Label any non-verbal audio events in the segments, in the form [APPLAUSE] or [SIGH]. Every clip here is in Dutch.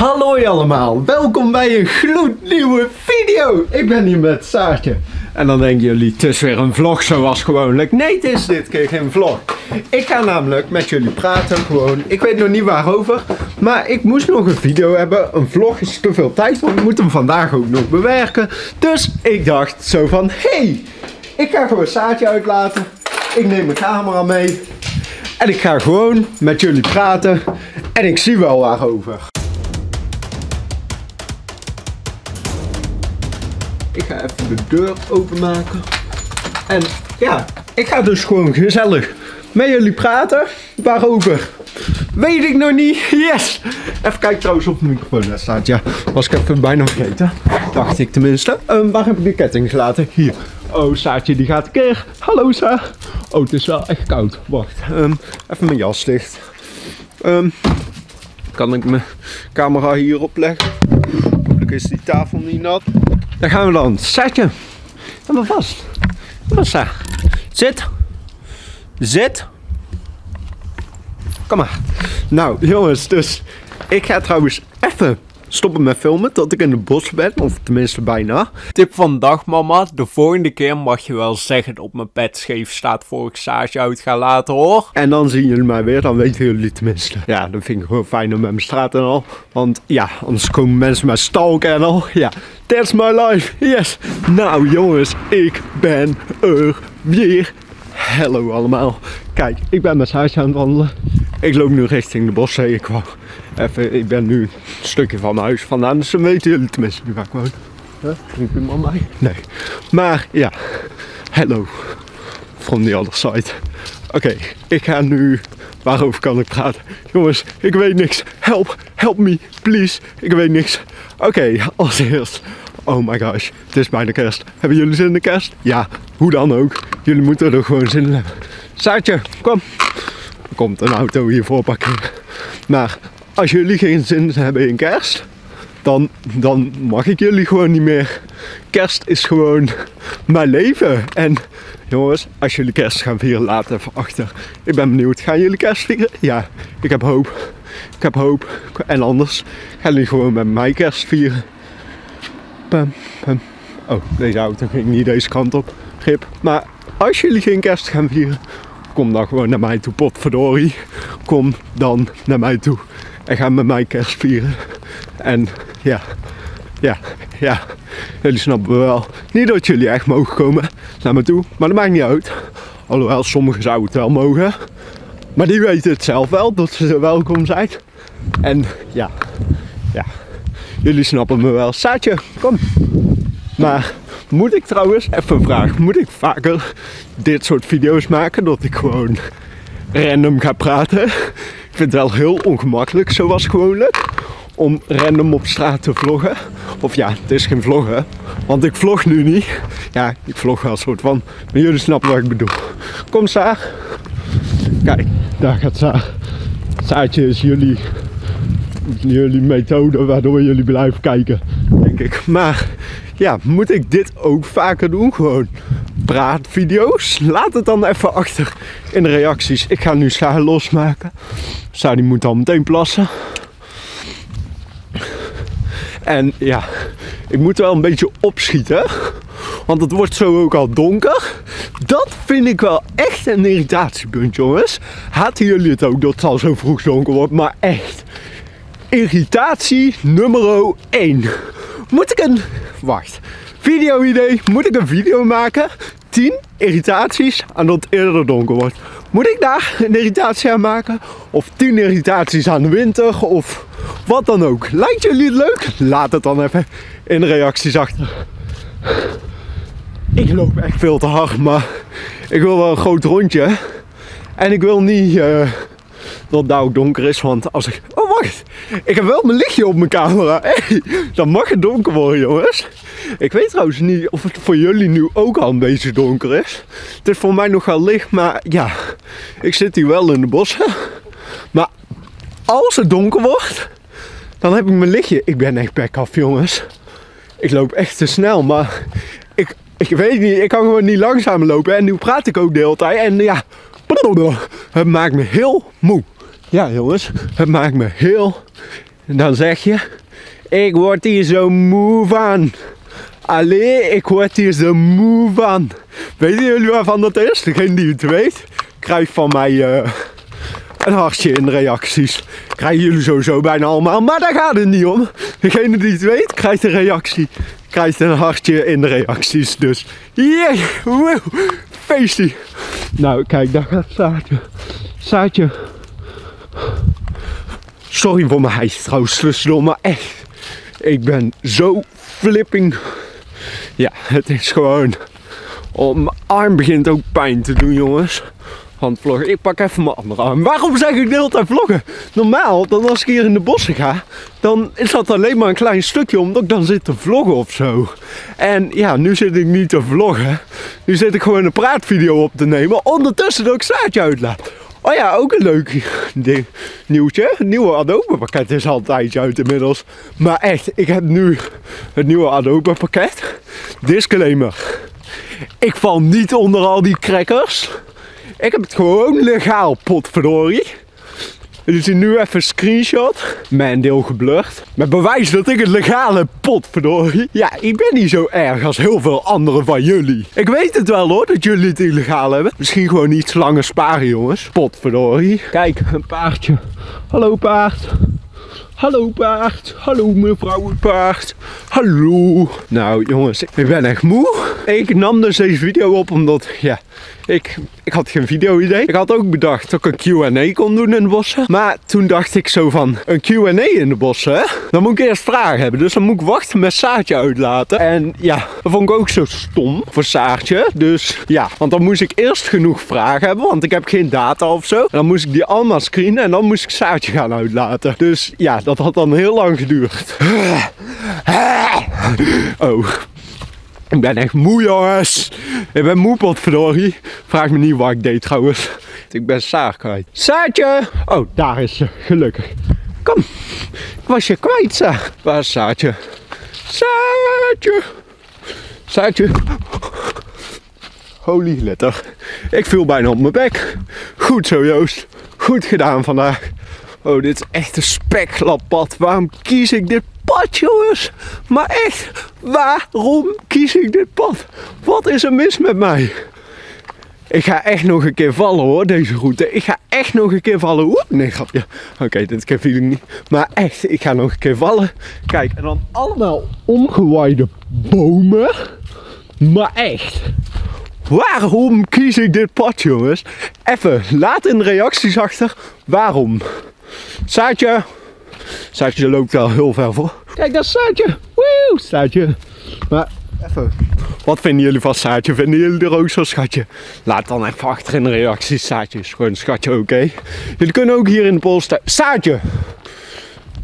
Hallo allemaal, welkom bij een gloednieuwe video. Ik ben hier met Saartje. En dan denken jullie, het is weer een vlog zoals gewoonlijk. Nee, het is dit keer geen vlog. Ik ga namelijk met jullie praten gewoon. Ik weet nog niet waarover, maar ik moest nog een video hebben. Een vlog is te veel tijd, want ik moet hem vandaag ook nog bewerken. Dus ik dacht zo van, hey, ik ga gewoon Saartje uitlaten. Ik neem mijn camera mee. En ik ga gewoon met jullie praten. En ik zie wel waarover. Ik ga even de deur openmaken. En ja, ik ga dus gewoon gezellig met jullie praten. Waarover? Weet ik nog niet. [LAUGHS] Yes! Even kijken trouwens op de microfoon daar staat. Ja, was ik even bijna vergeten. Dacht ik tenminste. Ehm, waar heb ik de ketting gelaten? Hier. Oh, Saatje die gaat keer. Hallo Sa. Oh, het is wel echt koud. Wacht. ehm, even mijn jas dicht. Ehm, kan ik mijn camera hierop leggen? Hopelijk is die tafel niet nat. Daar gaan we dan. Hou maar vast. Kom maar Sa. Zit. Zit. Kom maar. Nou, jongens, dus ik ga trouwens even stoppen met filmen tot ik in het bos ben, of tenminste bijna. Tip van de dag, mama. De volgende keer mag je wel zeggen dat op mijn pet scheef staat voor ik sage uit ga laten, hoor. En dan zien jullie mij weer, dan weten jullie tenminste. Ja, dat vind ik gewoon fijn om met mijn straat en al. Want ja, anders komen mensen mij stalken en al. Ja, that's my life, yes. Nou jongens, ik ben er weer. Hallo allemaal. Kijk, ik ben met Saasje aan het wandelen. Ik loop nu richting de bossen. Ik wou even, ik ben nu een stukje van mijn huis vandaan. Dus dan weten jullie tenminste nu waar ik woon. Huh? Riep iemand mij? Nee. Maar ja, hello. From the other side. Oké, ik ga nu. Waarover kan ik praten? Jongens, ik weet niks. Help, help me, please. Ik weet niks. Oké, als eerst. Oh my gosh, het is bijna kerst. Hebben jullie zin in de kerst? Ja, hoe dan ook. Jullie moeten er gewoon zin in hebben. Saartje, kom. Komt een auto hiervoor parkeren. Maar als jullie geen zin hebben in kerst, dan, dan mag ik jullie gewoon niet meer. Kerst is gewoon mijn leven. En jongens, als jullie kerst gaan vieren, laat even achter. Ik ben benieuwd, gaan jullie kerst vieren? Ja, ik heb hoop. Ik heb hoop. En anders gaan jullie gewoon met mij kerst vieren. Oh, deze auto ging niet deze kant op. Grip. Maar als jullie geen kerst gaan vieren, kom dan gewoon naar mij toe, potverdorie. Kom dan naar mij toe en ga met mij kerst vieren. En ja, ja, ja, jullie snappen wel. Niet dat jullie echt mogen komen naar me toe, maar dat maakt niet uit. Alhoewel, sommigen zouden het wel mogen. Maar die weten het zelf wel, dat ze welkom zijn. En ja, ja, jullie snappen me wel. Saatje, kom. Maar moet ik trouwens, even vraag, moet ik vaker dit soort video's maken? Dat ik gewoon random ga praten? Ik vind het wel heel ongemakkelijk, zoals gewoonlijk. Om random op straat te vloggen. Of ja, het is geen vloggen. Want ik vlog nu niet. Ja, ik vlog wel een soort van. Maar jullie snappen wat ik bedoel. Kom Saar. Kijk, daar gaat Saar. Saartje is jullie, jullie methode waardoor jullie blijven kijken. Denk ik. Maar ja, moet ik dit ook vaker doen? Gewoon praatvideo's? Laat het dan even achter in de reacties. Ik ga nu Saar losmaken. Saar die moet dan meteen plassen. En ja, ik moet wel een beetje opschieten. Want het wordt zo ook al donker. Dat vind ik wel echt een irritatiepunt, jongens. Haten jullie het ook dat het al zo vroeg donker wordt? Maar echt. Irritatie nummer 1. Moet ik een. Wacht. Video idee. Moet ik een video maken? 10 irritaties aan dat het eerder donker wordt. Moet ik daar een irritatie aan maken? Of 10 irritaties aan de winter? Of wat dan ook. Lijkt jullie het leuk? Laat het dan even in de reacties achter. Ik loop echt veel te hard, maar ik wil wel een groot rondje. En ik wil niet eh, dat het daar ook donker is, want als ik... Oh, Ik heb wel mijn lichtje op mijn camera. Hey, dan mag het donker worden, jongens. Ik weet trouwens niet of het voor jullie nu ook al een beetje donker is. Het is voor mij nogal licht, maar ja, ik zit hier wel in de bossen. Maar als het donker wordt, dan heb ik mijn lichtje. Ik ben echt back af, jongens. Ik loop echt te snel, maar ik, ik weet niet, ik kan gewoon niet langzamer lopen. En nu praat ik ook de hele tijd. En ja, het maakt me heel moe. Ja, jongens, het maakt me heel. dan zeg je, ik word hier zo moe van. Allee, ik word hier zo moe van. Weten jullie waarvan dat is? Degene die het weet, krijgt van mij eh, een hartje in de reacties. Krijgen jullie sowieso bijna allemaal, maar daar gaat het niet om. Degene die het weet, krijgt een reactie. Krijgt een hartje in de reacties. Dus, jee, woe, feestie. Nou, kijk, daar gaat Saatje. Saatje. Sorry voor mijn hijs trouwens tussendoor, maar echt. Ik ben zo flipping. Ja, het is gewoon. Oh, mijn arm begint ook pijn te doen, jongens. Van het vloggen. Ik pak even mijn andere arm. Waarom zeg ik de hele vloggen? Normaal, dan als ik hier in de bossen ga, dan is dat alleen maar een klein stukje omdat ik dan zit te vloggen of zo. En ja, nu zit ik niet te vloggen. Nu zit ik gewoon een praatvideo op te nemen. Ondertussen dat ik staartje uitlaat. Oh ja, ook een leuk nieuwtje. Het nieuwe Adobe pakket is al een tijdje uit inmiddels. Maar echt, ik heb nu het nieuwe Adobe pakket. Disclaimer. Ik val niet onder al die crackers. Ik heb het gewoon legaal, potverdorie. Zien nu even een screenshot. Mijn deel geblurred. Met bewijs dat ik het legaal heb, potverdorie. Ja, ik ben niet zo erg als heel veel anderen van jullie. Ik weet het wel hoor, dat jullie het illegaal hebben. Misschien gewoon iets langer sparen jongens. Potverdorie. Kijk, een paardje. Hallo paard. Hallo paard. Hallo mevrouw paard. Hallo. Nou jongens, ik ben echt moe. Ik nam dus deze video op omdat, ja, ik, ik had geen video-idee. Ik had ook bedacht dat ik een Q&A kon doen in de bossen. Maar toen dacht ik zo van, een Q&A in de bossen, hè? Dan moet ik eerst vragen hebben. Dus dan moet ik wachten met Saartje uitlaten. En ja, dat vond ik ook zo stom voor Saartje. Dus ja, want dan moest ik eerst genoeg vragen hebben. Want ik heb geen data of zo. Dan moest ik die allemaal screenen en dan moest ik Saartje gaan uitlaten. Dus ja, dat had dan heel lang geduurd. [LAUGHS] Oh. Ik ben echt moe, jongens. Ik ben moe, potverdorie. Vraag me niet wat ik deed, trouwens. Ik ben Saar kwijt. Saartje! Oh, daar is ze. Gelukkig. Kom. Ik was je kwijt, Saar. Waar is Saartje? Saartje! Saartje. Holy letter. Ik viel bijna op mijn bek. Goed zo, Joost. Goed gedaan vandaag. Oh, dit is echt een speklapad. Waarom kies ik dit jongens? Maar echt, waarom kies ik dit pad? Wat is er mis met mij? Ik ga echt nog een keer vallen hoor, deze route. Ik ga echt nog een keer vallen. Nee, grapje. Oké, dit keer viel ik niet. Maar echt, ik ga nog een keer vallen. Kijk, en dan allemaal omgewaaide bomen. Maar echt. Waarom kies ik dit pad, jongens? Even, laat in de reacties achter waarom. Saatje. Saatje loopt wel heel ver voor. Kijk, dat is Saatje. Woe, Saatje. Maar even, wat vinden jullie van Saatje? Vinden jullie er ook zo'n schatje? Laat dan even achter in de reacties. Saatje is gewoon een schatje, oké? Jullie kunnen ook hier in de poll staan. Saatje!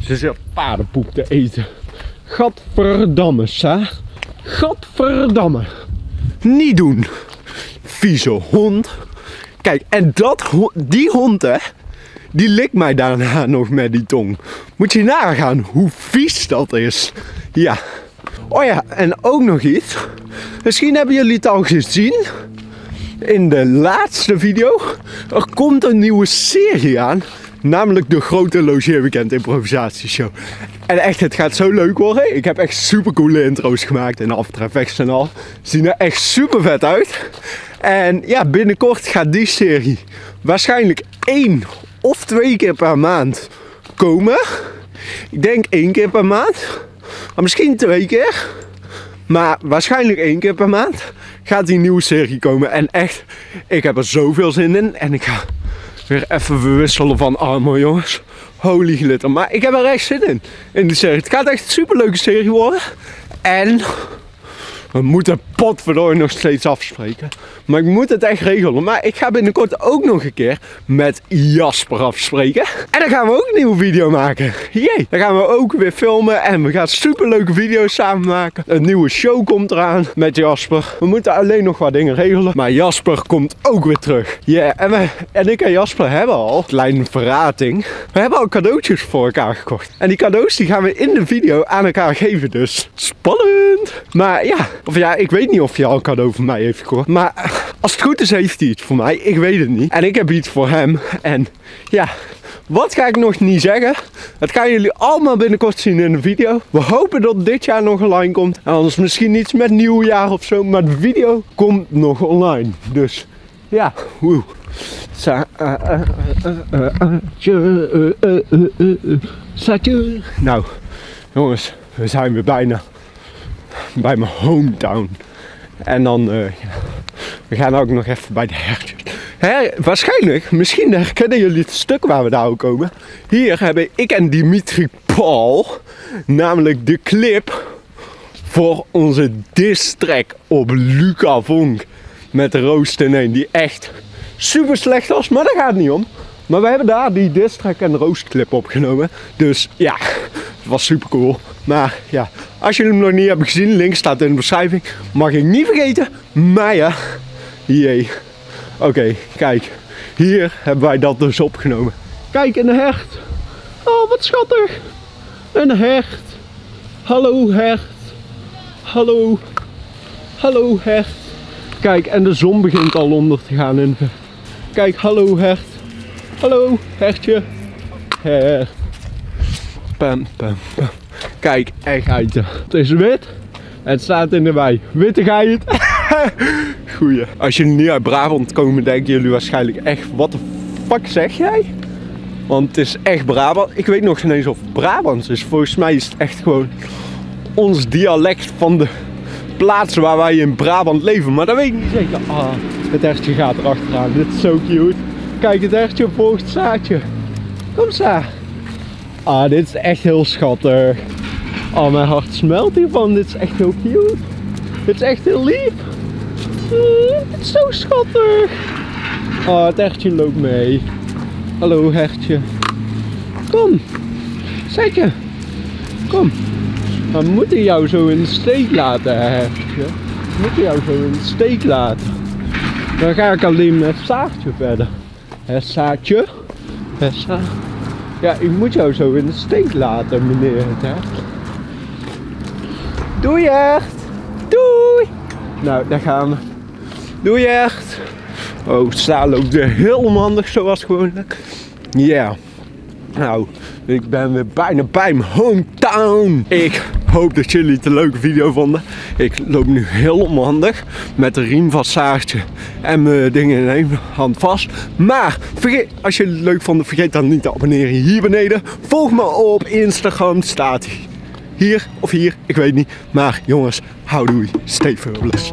Ze zit paardenpoep te eten. Gadverdamme, Sa. Gadverdamme. Niet doen. Vieze hond. Kijk, en dat, die hond, hè, die likt mij daarna [LAUGHS] nog met die tong. Moet je nagaan hoe vies dat is. Ja. Oh ja, en ook nog iets. Misschien hebben jullie het al gezien. In de laatste video. Er komt een nieuwe serie aan. Namelijk de grote logeerweekend improvisatieshow. En echt, het gaat zo leuk worden. Ik heb echt super coole intro's gemaakt en After Effects en al. Zien er echt super vet uit. En ja, binnenkort gaat die serie waarschijnlijk één of twee keer per maand komen. Ik denk één keer per maand. Maar misschien twee keer. Maar waarschijnlijk één keer per maand gaat die nieuwe serie komen. En echt, ik heb er zoveel zin in. En ik ga weer even verwisselen van armor, jongens. Holy glitter. Maar ik heb er echt zin in, in die serie. Het gaat echt een superleuke serie worden. En we moeten potverdorie nog steeds afspreken. Maar ik moet het echt regelen. Maar ik ga binnenkort ook nog een keer met Jasper afspreken. En dan gaan we ook een nieuwe video maken. Jee. Dan gaan we ook weer filmen. En we gaan superleuke video's samen maken. Een nieuwe show komt eraan met Jasper. We moeten alleen nog wat dingen regelen. Maar Jasper komt ook weer terug. Ja, en, en ik en Jasper hebben al, kleine verrating. We hebben al cadeautjes voor elkaar gekocht. En die cadeaus die gaan we in de video aan elkaar geven. Dus spannend. Maar ja, of ja, ik weet niet of hij al een cadeau voor mij heeft gekocht. Maar als het goed is, heeft hij iets voor mij. Ik weet het niet. En ik heb iets voor hem. En ja, wat ga ik nog niet zeggen? Dat gaan jullie allemaal binnenkort zien in de video. We hopen dat dit jaar nog online komt. En anders misschien iets met nieuwjaar of zo. Maar de video komt nog online. Dus ja, woe. Nou, jongens, we zijn weer bijna [LAUGHS] bij mijn hometown. En dan, uh, we gaan ook nog even bij de hertjes. Her, waarschijnlijk, misschien herkennen jullie het stuk waar we ook komen. Hier hebben ik en Dimitri Paul namelijk de clip voor onze distrack op Luca Vonk met Roos ten die echt super slecht was, maar daar gaat het niet om. Maar we hebben daar die distrack en roast clip opgenomen. Dus ja, het was super cool. Maar ja, als jullie hem nog niet hebben gezien, link staat in de beschrijving. Mag ik niet vergeten, Maya. Jee. Oké, kijk. Hier hebben wij dat dus opgenomen. Kijk, een hert. Oh, wat schattig. Een hert. Hallo hert. Hallo. Hallo hert. Kijk, en de zon begint al onder te gaan in. Kijk, hallo hert. Hallo, hertje. Hert. Pam, pam, pam. Kijk, echt geiten. Het is wit. Het staat in de wei. Witte geit. [LAUGHS] Goeie. Als jullie niet uit Brabant komen, denken jullie waarschijnlijk echt, wat de fuck zeg jij? Want het is echt Brabant. Ik weet nog geen eens of Brabants is. Volgens mij is het echt gewoon ons dialect van de plaats waar wij in Brabant leven. Maar dat weet ik niet zeker. Ah, het hertje gaat erachteraan. Dit is zo cute. Kijk, het hertje volgt het zaadje. Kom Sa. Ah, dit is echt heel schattig. Oh, mijn hart smelt hiervan. Dit is echt heel cute. Dit is echt heel lief. Mm, dit is zo schattig. Oh, het hertje loopt mee. Hallo hertje. Kom. Zetje. Kom. We moeten jou zo in de steek laten, hertje. We moeten jou zo in de steek laten. Dan ga ik alleen met Saartje verder. Het Sa ja, ik moet jou zo in de steek laten, meneer het hert. Doei echt. Doei. Nou, daar gaan we. Doei echt. Oh, Sta loopt weer heel handig zoals gewoonlijk. Ja. Yeah. Nou, ik ben weer bijna bij mijn hometown. Ik hoop dat jullie het een leuke video vonden. Ik loop nu heel onhandig met de riem van Saartje en mijn dingen in één hand vast. Maar vergeet, als jullie het leuk vonden, vergeet dan niet te abonneren hier beneden. Volg me op Instagram, staat hier of hier, ik weet niet. Maar jongens, hou doei, stay fabulous.